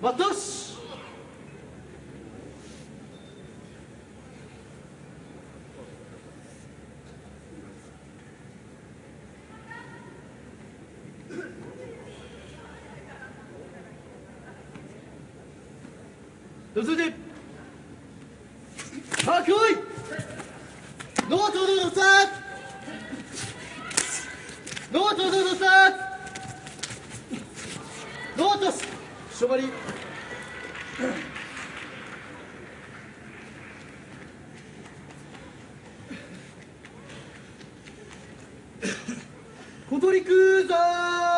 またし続いて。さあ来いノートノートさノートノートさノートしょまり。小鳥くん